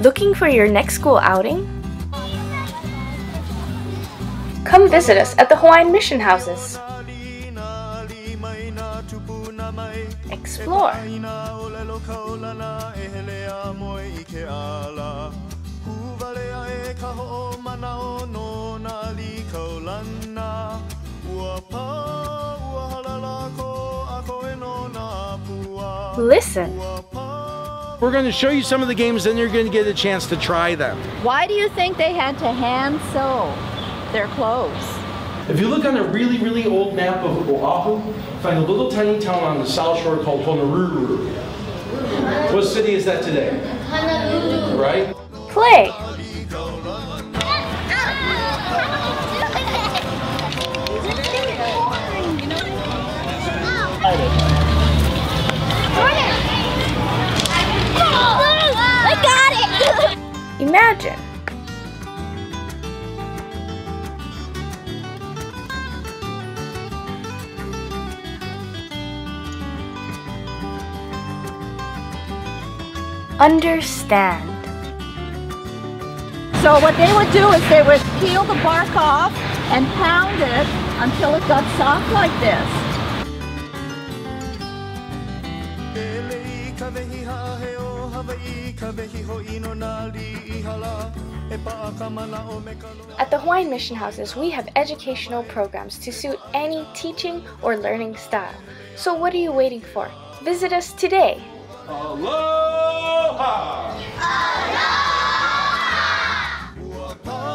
Looking for your next school outing? Come visit us at the Hawaiian Mission Houses. Explore. Listen. We're going to show you some of the games, then you're going to get a chance to try them. Why do you think they had to hand sew their clothes? If you look on a really, really old map of Oahu, find a little tiny town on the south shore called Honolulu. What city is that today? Honolulu. Right? Play. Imagine. Understand. So what they would do is they would peel the bark off and pound it until it got soft like this. At the Hawaiian Mission Houses, we have educational programs to suit any teaching or learning style. So what are you waiting for? Visit us today! Aloha! Aloha!